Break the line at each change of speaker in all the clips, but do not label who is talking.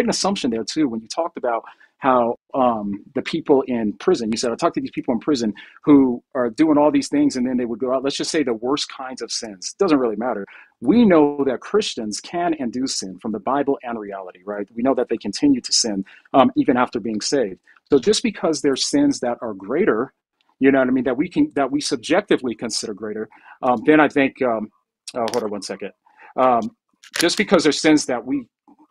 made an assumption there too when you talked about how um, the people in prison, you said, I talked to these people in prison who are doing all these things and then they would go out, let's just say the worst kinds of sins. Doesn't really matter. We know that Christians can and do sin from the Bible and reality, right? We know that they continue to sin um, even after being saved. So just because there's sins that are greater, you know what I mean, that we can, that we subjectively consider greater, um, then I think, um, oh, hold on one second. Um, just because there's sins that we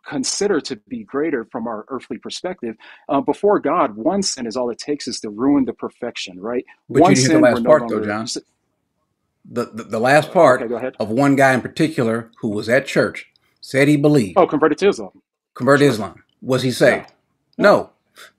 consider to be greater from our earthly perspective. Uh, before God, one sin is all it takes is to ruin the perfection, right?
But
one
you didn't
sin,
hear the last
no
part,
longer.
though, John. The, the the last part
Okay, go ahead.
of one guy in particular who was at church said he believed
Oh, converted to Islam.
converted
Sure.
Islam. Was he saved?
no.
No.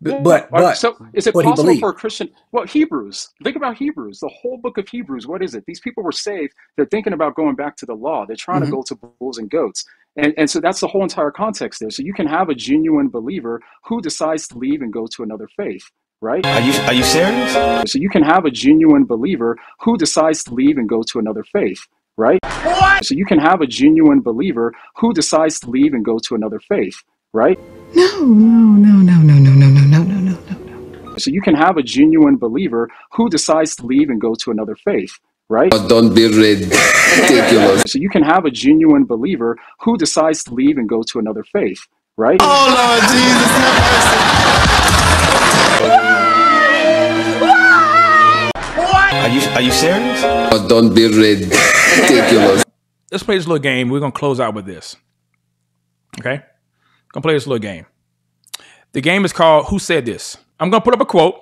B-
Yeah.
But but
So is it possible for a Christian? Well, Hebrews. Think about Hebrews. The whole book of Hebrews. What is it? These people were saved. They're thinking about going back to the law. They're trying to
hmm
go to bulls and goats. And, and so that's the whole entire context there. So you can have a genuine believer who decides to leave and go to another faith, right?
Are you are you serious?
So you can have a genuine believer who decides to leave and go to another faith, right? What? So you can have a genuine believer who decides to leave and go to another faith, right?
No, no, no, no, no, no, no, no, no, no, no, no.
So you can have a genuine believer who decides to leave and go to another faith, right?
But don't be ridiculous.
So you can have a genuine believer who decides to leave and go to another faith, right?
Are you are you serious?
But don't be ridiculous.
Let's play this little game. We're gonna close out with this. Okay? Gonna play this little game. The game is called Who Said This? I'm gonna put up a quote,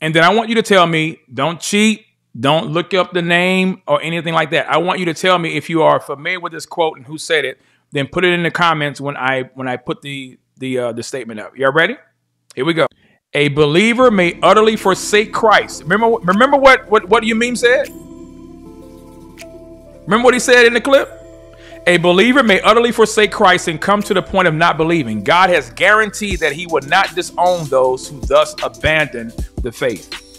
and then I want you to tell me, don't cheat, don't look up the name or anything like that. I want you to tell me if you are familiar with this quote and who said it, then put it in the comments when I when I put the the uh, the statement up. Y'all ready? Here we go. A believer may utterly forsake Christ. Remember remember what what what you mean said? Remember what he said in the clip? A believer may utterly forsake Christ and come to the point of not believing. God has guaranteed that he will not disown those who thus abandon the faith.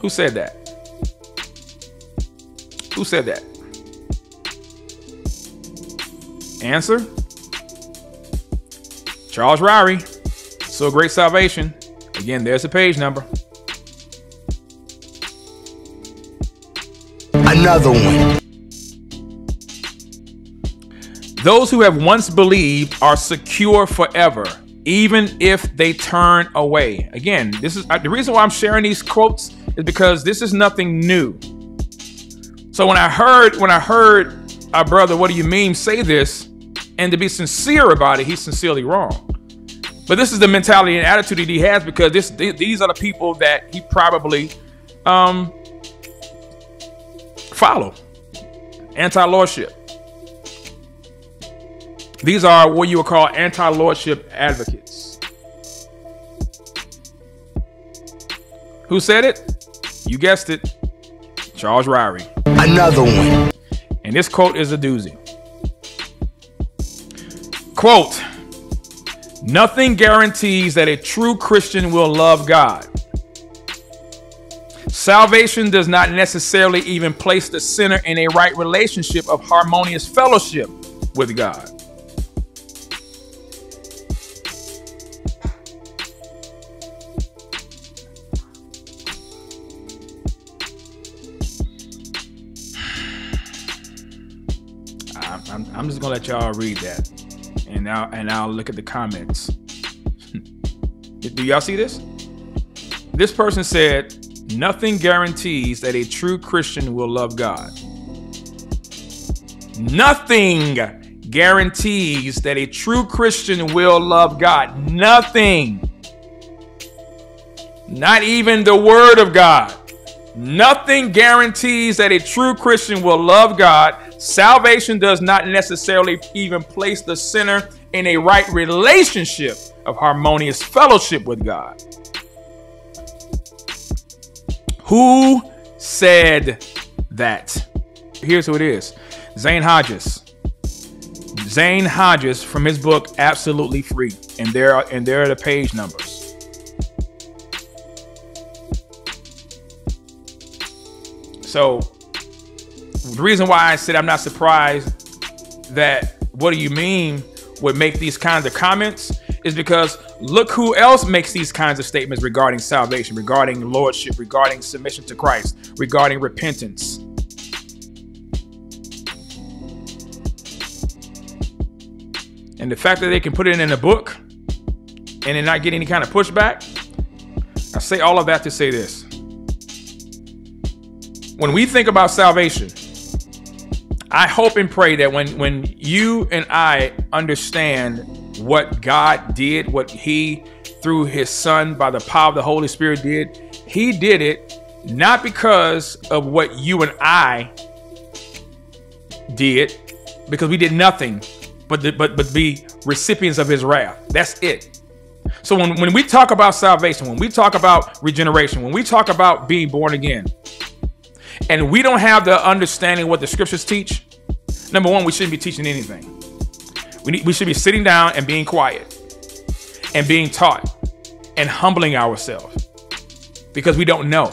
Who said that? Who said that? Answer Charles Ryrie. So great salvation. Again, there's the page number.
Another one.
Those who have once believed are secure forever, even if they turn away. Again, this is uh, the reason why I'm sharing these quotes is because this is nothing new. So when I heard when I heard our brother, what do you mean, say this, and to be sincere about it, he's sincerely wrong. But this is the mentality and attitude that he has because this th- these are the people that he probably um follow. Anti-lordship. These are what you would call anti-lordship advocates. Who said it? You guessed it. Charles Ryrie.
Another one.
And this quote is a doozy. Quote Nothing guarantees that a true Christian will love God. Salvation does not necessarily even place the sinner in a right relationship of harmonious fellowship with God. I'm, just gonna let y'all read that, and now and I'll look at the comments. Do y'all see this? This person said, "Nothing guarantees that a true Christian will love God. Nothing guarantees that a true Christian will love God. Nothing. Not even the Word of God." Nothing guarantees that a true Christian will love God. Salvation does not necessarily even place the sinner in a right relationship of harmonious fellowship with God. Who said that? Here's who it is Zane Hodges. Zane Hodges from his book Absolutely Free. And there are and there are the page numbers. So the reason why I said I'm not surprised that what do you mean would make these kinds of comments is because look who else makes these kinds of statements regarding salvation, regarding lordship, regarding submission to Christ, regarding repentance. And the fact that they can put it in a book and then not get any kind of pushback, I say all of that to say this. When we think about salvation, I hope and pray that when when you and I understand what God did, what he through his son by the power of the Holy Spirit did, he did it not because of what you and I did because we did nothing but but but be recipients of his wrath. That's it. So when, when we talk about salvation, when we talk about regeneration, when we talk about being born again, and we don't have the understanding what the scriptures teach, number one, we shouldn't be teaching anything. We, need, we should be sitting down and being quiet and being taught and humbling ourselves because we don't know.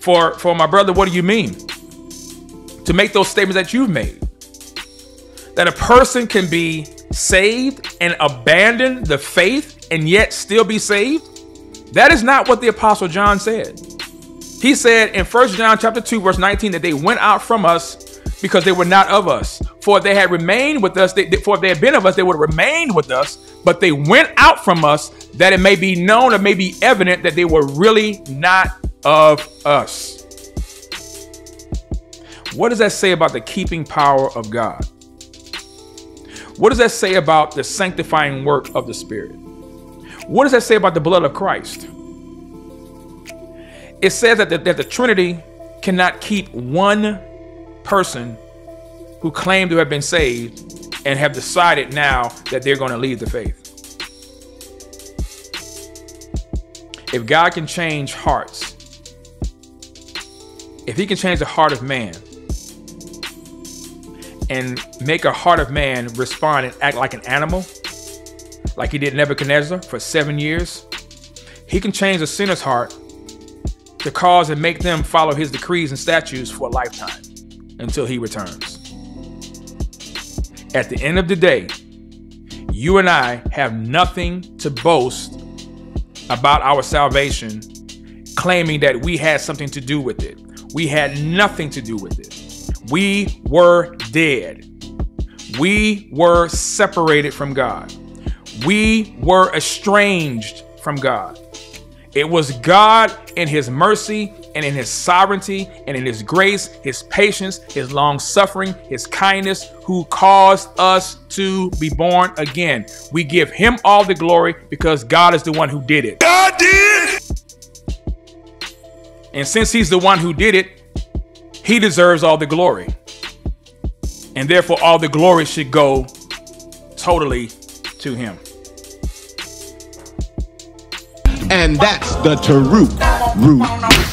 For, for my brother, what do you mean? To make those statements that you've made. That a person can be saved and abandon the faith and yet still be saved? That is not what the apostle John said. He said in 1 John chapter 2 verse 19 that they went out from us because they were not of us. For if they had remained with us, they, for if they had been of us, they would have remained with us. But they went out from us that it may be known or may be evident that they were really not of us. What does that say about the keeping power of God? What does that say about the sanctifying work of the Spirit? What does that say about the blood of Christ? It says that the, that the Trinity cannot keep one person who claim to have been saved and have decided now that they're going to leave the faith. If God can change hearts, if He can change the heart of man and make a heart of man respond and act like an animal, like He did Nebuchadnezzar for seven years, He can change a sinner's heart to cause and make them follow His decrees and statutes for a lifetime until He returns. At the end of the day, you and I have nothing to boast about our salvation, claiming that we had something to do with it. We had nothing to do with it. We were dead. We were separated from God. We were estranged from God. It was God in His mercy and in His sovereignty and in His grace, His patience, His long suffering, His kindness, who caused us to be born again. We give Him all the glory because God is the one who did it.
God did.
And since He's the one who did it, He deserves all the glory. And therefore, all the glory should go totally to Him.
And that's the Tarut root.